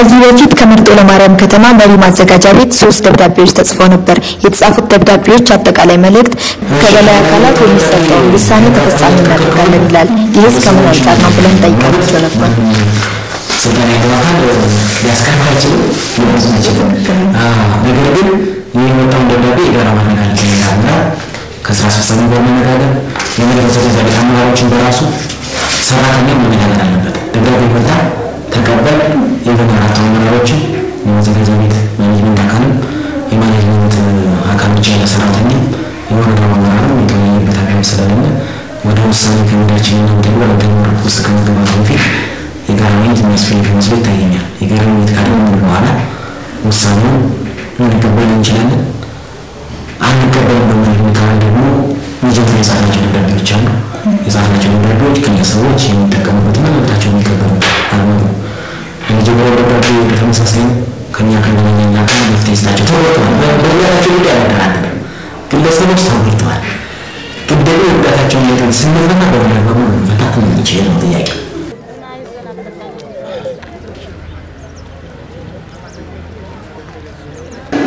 ከዚህ በፊት ከመርጦ ለማርያም ከተማ መሪ ማዘጋጃ ቤት ሶስት ደብዳቤዎች ተጽፈው ነበር። የተጻፉት ደብዳቤዎች አጠቃላይ መልእክት ከበላይ አካላት የሚሰጠውን ውሳኔ ተፈጻሚ እናደርጋለን ይላል። ይህስ ከምን አንጻር ነው ብለን ጠይቀናቸው ነበር። ስልጣን ያለው አካል ሊያስቀር አይችልም፣ ሊወዝ አይችልም። ነገር ግን ይህ የመጣውን ደብዳቤ የጋራ አለብን እና ከስራ አስፈጻሚ ጋር መነጋገር ማዘጋጃ ቤት አመራሮችን በራሱ ሰራተኛ መነጋገር አለበት። ደብዳቤ መጣ ተቀበል የመመራት አመራሮችን የማዘጋጃ ቤት management አካልም የ management አካል ብቻ ያለ ሰራተኛ የወረዳ አመራርም የተወያየበት አግባብ ስለሌለ ወደ ውሳኔ ከመሄዳችን እና ወደ ተግባር ውስጥ ከመግባቱ በፊት የጋራ ውይይት የሚያስፈልግ መስሎ ይታየኛል። የጋራ ውይይት ካደረግን በኋላ ውሳኔውን እንቀበል እንችላለን። አንቀበልም በሚል ሁኔታ ደግሞ መጀመሪያ የጻፍናቸው ደብዳቤዎች አሉ። የጻፍናቸው ደብዳቤዎች ግለሰቦች የሚጠቀሙበትና መብታቸው የሚከበሩ አልሆኑ። የመጀመሪያው ደብዳቤ በተመሳሳይ ከኛ ከመለኛ አካል መፍትሄ ስጣቸው ተወርተዋል። በጉዳታቸው ጉዳይ አልደራደርም። ግለሰቦች ተወርተዋል። ግን ደግሞ የጉዳታቸውን መጠን ስንፈታ በሆነ በሙሉ መፈታት የምንችል ነው ጥያቄ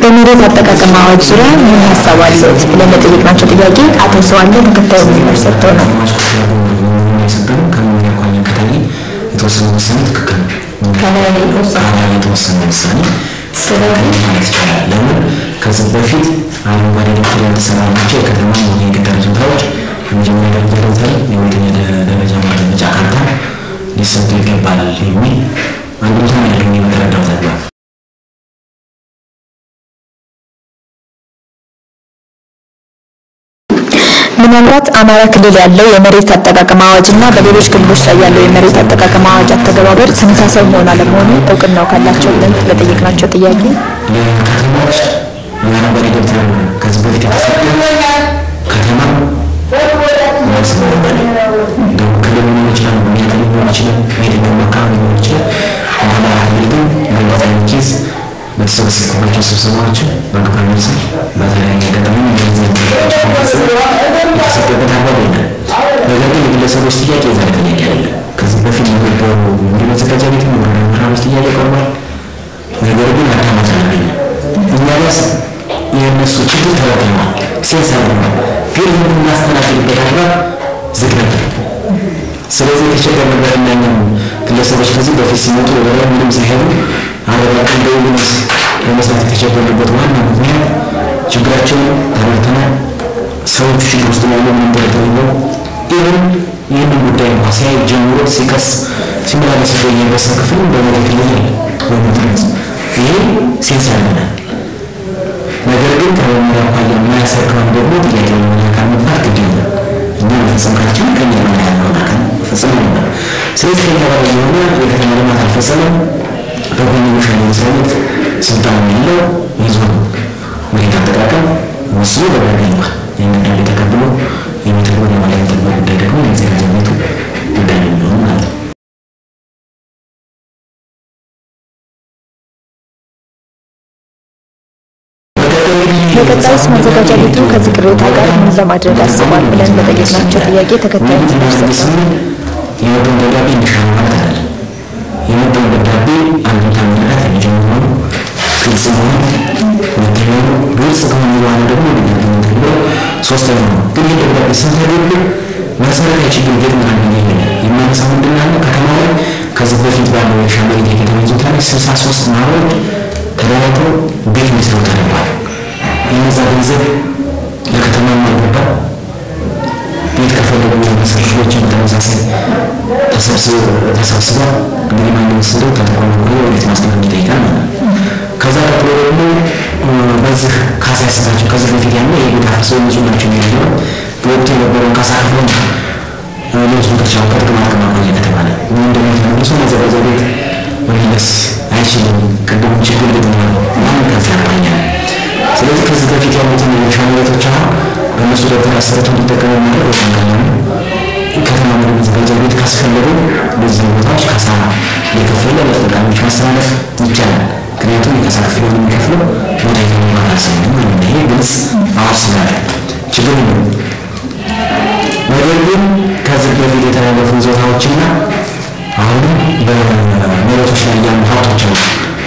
በመሬት አጠቃቀም አዋጅ ዙሪያ ምን ሀሳብ አለዎት ብለን ለጠየቅናቸው ጥያቄ አቶ ሰዋለ ተከታዩ ምላሽ ሰጥተውናል። የሰጠነው ከመመሪያ አኳያ ከታየ የተወሰነ ውሳኔ ትክክል ነው። ከላይ የተወሰነ ውሳኔ ማለት ይቻላል። ለምን ከዚህ በፊት አረንጓዴ ደብተር ያልተሰራላቸው የከተማ የገጠር ዞታዎች የመጀመሪያ ደረጃ ደብተር፣ የሁለተኛ ደረጃ ማረጋገጫ ካርታ ሊሰጡ ይገባል የሚል አንድምታ ነው ያለው የተረዳው ተግባር ምናልባት አማራ ክልል ያለው የመሬት አጠቃቀም አዋጅ እና በሌሎች ክልሎች ላይ ያለው የመሬት አጠቃቀም አዋጅ አተገባበር ተመሳሳይ መሆን አለመሆኑ እውቅናው ካላቸው ብለን ለጠየቅናቸው ጥያቄ ስብሰባዎችን በተለያየ አጋጣሚ አግባብ የለም። ነገር ግን የግለሰቦች ጥያቄ የዛሬ ጥያቄ አይደለም። ከዚህ በፊት የነበሩ እንዲህ መዘጋጃ ቤት መራሮች ጥያቄ ቀርቧል። ነገር ግን አዳማጭ አላገኘም። እኛ ራስ የእነሱ ችግር ተረድተናል፣ ሴንስ አድርገናል። ግን ይህን የምናስተናግድበት አግባብ ዝግ ነበር። ስለዚህ የተቸገርንበት እኛንም ግለሰቦች ከዚህ በፊት ሲመጡ ወደ ምንም ሳይሄዱ አበባ እንደውልስ ለመስራት የተቸገርንበት ዋና ምክንያት ችግራቸውን ተረድተናል። ሰዎቹ ችግር ውስጥ ያለው ምን እንደሆነ ነው። ይህን ይህንን ጉዳይ እንኳ ሲያይ ጀምሮ ሲከስ ሲመላለስ የቆየ ክፍል ላይ ያለ በሞትነት ይሄ ሴንስ ያለናል። ነገር ግን ከመመሪያ አኳያ የማያሰር ደግሞ ጥያቄ መመሪያ አካል መግፋት ግድ ይሆናል። እኛ መፈጸም ካልቻል ከኛ በላይ ያለውን አካል መፈጸም ይሆናል። ስለዚህ ከኛ በላይ የሆነ የከተማ ልማት አልፈጸመም። በጎንዮሽ ያለ መስሪያ ቤት ስልጣን ያለው የዞን መሬት አጠቃቀም ወስኖ ደብዳቤ ደብዳቤ ተቀብሎ የመተግበር የማለመተግበር ጉዳይ ደግሞ የመዘጋጃ ቤቱ ጉዳይ ነው የሚሆን ማለት ነው። በቀጣይስ ማዘጋጃ ቤቱ ከዚህ ቅሬታ ጋር ምን ለማድረግ አስቧል ብለን በጠየቅናቸው ጥያቄ ተከታዩ ምላሽ ሰጥተዋል። የመጣውን ደብዳቤ እንሻል ማለት አይደለም። የመጣውን ደብዳቤ አንድምታ መረዳት የመጀመሪያው ግልጽ መሆን ሁለተኛው ግልጽ ከሆነ በኋላ ደግሞ ሶስተኛው ነው። ደብዳቤ መሰረታዊ ችግር ገጥመናል ብዬ የማነሳው ምንድን ነው? ከተማ ላይ ከዚህ በፊት ባለው የእርሻ መሬት የከተማ ይዞታ ላይ ስልሳ ሶስት ማህበሮች ተደራጅተው ቤት መስረው ተደርጓል። የነዛ ገንዘብ ለከተማ ማልገባ ቤት ከፈለጉ ሰዎችን በተመሳሳይ ተሰብስበው እንግዲህ ማን ወስደው ተጠቆሙ ብሎ ቤት ማስገባት ይጠይቃል ማለት ነው። ከዛ ደግሞ በዚህ ካሳ ያሰጣቸው ከዚህ በፊት ያለ የቤት አፍርሰው ብዙ ናቸው የሚለው በወቅቱ የነበረውን ካሳ ነው ሌሎች ምክርቻው ከጥቅማ ጥቅም አኳያ ከተባለ ተመልሶ ማዘጋጃ ቤት መመለስ አይችልም። ቅድም ችግር ገጥሟል ማለት ከዚያ አኳያ ስለዚህ ከዚህ በፊት ያሉትን የእርሻ መሬቶች አሁን በእነሱ ደብተር አሰርተው እንዲጠቀሙ ማድረግ በጣም ቀላል ነው። መዘጋጃ ቤት ካስፈለጉ በዚህ ቦታዎች ካሳ እየከፈለ ለተጠቃሚዎች ማስተላለፍ ይቻላል። ምክንያቱም ክፍያውን የሚከፍለው ማለት ነው። ይሄ ግልጽ ስላለ ችግር ነው። ነገር ግን ከዚህ በፊት የተላለፉ ይዞታዎችና አሁንም በመሬቶች ላይ ያሉ ሀብቶች አሉ።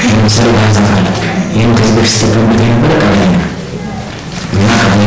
ለምሳሌ ባህር ዛፍ አለ። ይህም ከዚህ በፊት ሲጠቀሙበት የነበረ ቀበሌ ነው እና ቀበሌ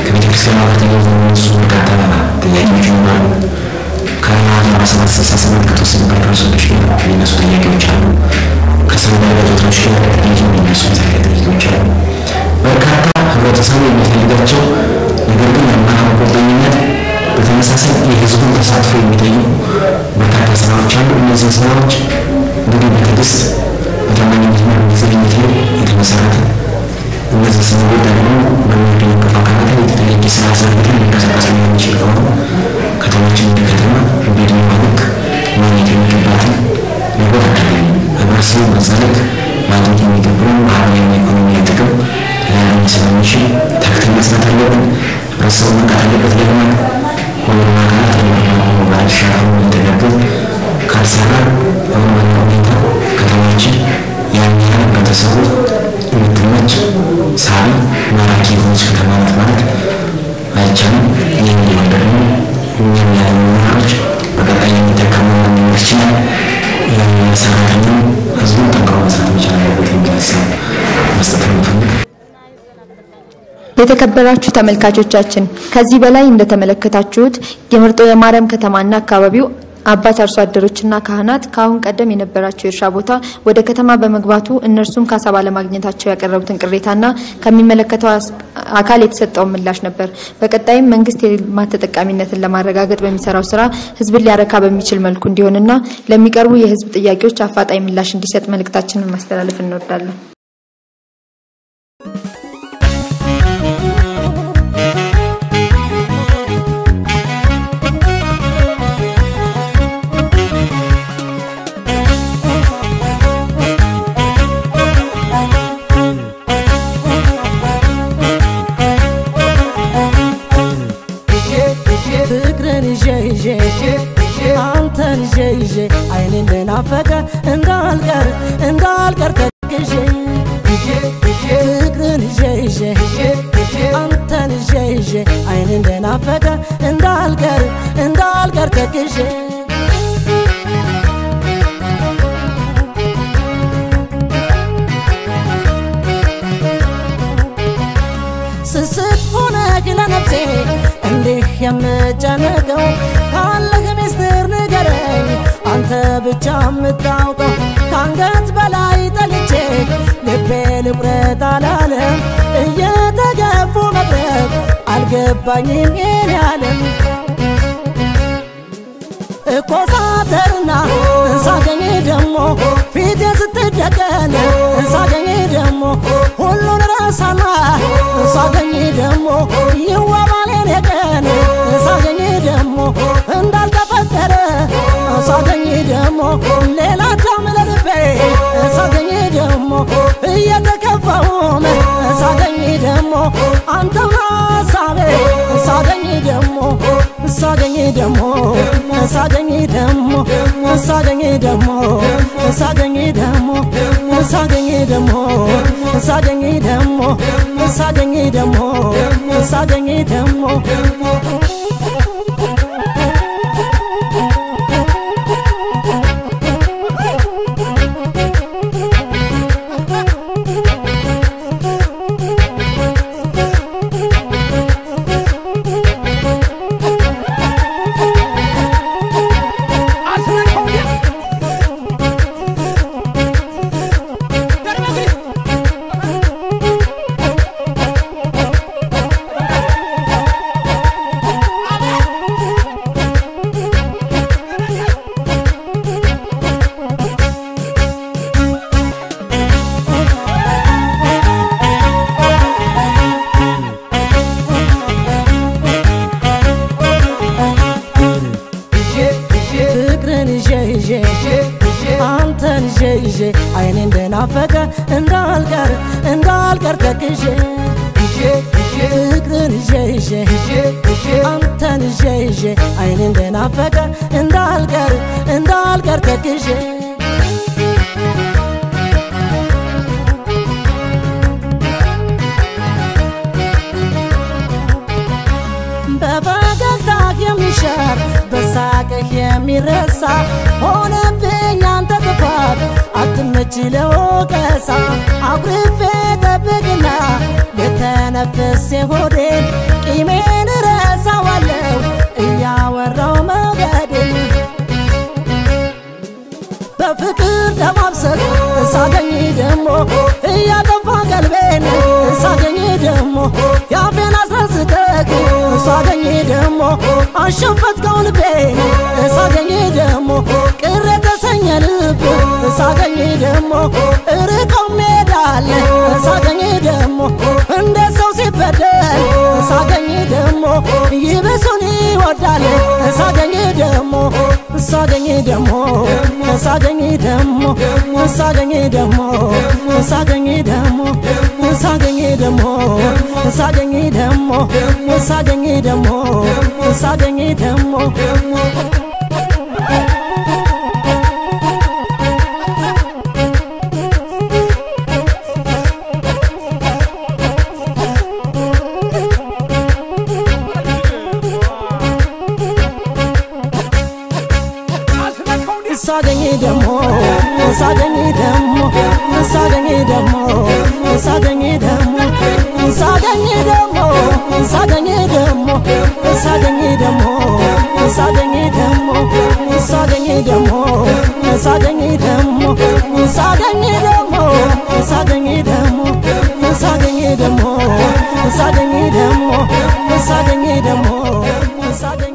ከቤተ ክርስቲያን ጋር ተያይዞ የሚነሱ በርካታ ጥያቄዎች ይኖራሉ። ሰባት ስልሳ ሰባት ከተወሰኑ percent ኦች ጋር የሚነሱ ጥያቄዎች አሉ። ከሰብአዊ መብቶች ጋር ተያይዞ የሚነሱ መሰረታዊ ጥያቄዎች አሉ። በርካታ ህብረተሰቡ የሚፈልጋቸው ነገር ግን የአመራር ቁርጠኝነት በተመሳሳይ የህዝቡን ተሳትፎ የሚጠይቁ በርካታ ስራዎች አሉ። እነዚህ ስራዎች እንግዲህ በትዕግስት በታማኝነትና በግልጸኝነት ላይ የተመሰረተ እነዚህ ስንወዳ ደግሞ አቀፍ አካላት ላይ የተለያየ ስራ ዘርግተን ሊንቀሳቀስ የሚችል ከተማችን እንደ ከተማ በዕድሜ ልክ ማግኘት የሚገባትን ነገር አታገኝም። ህብረተሰቡ በዛ ልክ ማግኘት የሚገባውን ማህበራዊና ኢኮኖሚያዊ ጥቅም ሊያገኝ ስለሚችል ተግተን መስራት አለብን። ህብረተሰቡ መንቃት አለበት። ለልማት ሁሉም አካላት የመርማሩ ባለድርሻ አካሉ እየተጋገዝ ካልሰራ ባለው ሁኔታ ከተማችን ያን ያህል ህብረተሰቡ የምትመች ሳቢ ማራኪ የሆነች ከተማ ናት ማለት አይቻልም። ይህ እንዲሆን ደግሞ እኛም ያለ መምህራኖች በቀጣይ የሚጠቀሙ ሊኖር ይችላል። ሰራተኛው ህዝቡን ጠንክሮ መስራት መቻል አለበት የሚል መስጠት ነው የተከበራችሁ ተመልካቾቻችን ከዚህ በላይ እንደተመለከታችሁት የመርጦ የማርያም ከተማና አካባቢው አባት አርሶ አደሮችና ካህናት ከአሁን ቀደም የነበራቸው የእርሻ ቦታ ወደ ከተማ በመግባቱ እነርሱም ካሳ ባለማግኘታቸው ያቀረቡትን ቅሬታና ከሚመለከተው አካል የተሰጠውን ምላሽ ነበር። በቀጣይም መንግስት የልማት ተጠቃሚነትን ለማረጋገጥ በሚሰራው ስራ ህዝብን ሊያረካ በሚችል መልኩ እንዲሆንና ለሚቀርቡ የህዝብ ጥያቄዎች አፋጣኝ ምላሽ እንዲሰጥ መልእክታችንን ማስተላለፍ እንወዳለን። አይኔ እንደናፈቀ እንዳልቀር እንዳልቀር ተግዤ ስስት ሆነ ለነፍሴ እንዲህ የምጨነቀው ካለህ ሚስጥር ንገረኝ አንተ ብቻ የምታውቀው ከአንገት በላይ ጠልቼ ልቤ ልቁረጥ አላለም አልገባኝም የኔ ዓለም እኮ ሳተርና ሳገኝ ደሞ ፊቴ ስትደቀን ሳገኝ ደሞ ሁሉን ረሳና ሳገኝ ደሞ ይዋባል የኔ ቀን ሳገኝ እንዳልተፈጠረ ሳገኝ ደሞ ሌላ ዳም ሳገኝ ደሞ እየተከፋውም ሳገኝ ደሞ አንተም ሀሳቤ ሳገኝ ደሞ ሳገኝ ደሞ ሳገኝ ደሞ ሳገኝ ደሞ ሳገኝ ደሞ ሳገኝ ደሞ ሳገኝ ደሞ ሳገኝ ደሞ ሳገኝ ደሞ እንደናፈቀ እንዳልቀር እንዳልቀር ተክዤ ፍቅርን ይዤ አንተን ይዤ ይዤ አይኔ እንደናፈቀ እንዳልቀር እንዳልቀር ተክዤ በፈገግታህ የሚሻር በሳቅህ የሚረሳ ጥፋት በምችለው ቀሳ አኩርፌ ጠብቅና የተነፍስ የሆዴን ቂሜን ረሳዋለው እያወራው መውደድን በፍቅር ተማብሰል እሳገኝ ደሞ እያጠፋ ቀልቤን እሳገኝ ደሞ ያፌን አስረስተክ እሳገኝ ደሞ አሸፈትከው ልቤን እሳገኝ ደሞ ቅሬታ የተሰኘ ልብ ሳገኝ ደሞ እርቀው ሜዳለ ሳገኝ ደሞ እንደ ሰው ሲበደል ሳገኝ ደሞ ይብሱን ይወዳል ሳገኝ ደሞ ሳገኝ ደሞ ሳገኝ ደሞ ሳገኝ ደሞ ሳገኝ ደሞ ሳገኝ ደሞ ሳገኝ ደሞ ሳገኝ ደሞ ሳገኝ ደሞ ሳገኝ ደሞ ሳገኝ ደሞ ሳገኝ ደሞ ሳገኝ ደሞ ሳገኝ ደሞ ሳገኝ ደሞ ሳገኝ ደሞ ሳገኝ ደሞ ሳገኝ ደሞ ሳገኝ ደሞ ሳገኝ ደሞ ሳገኝ ደሞ ሳገኝ ደሞ ሳገኝ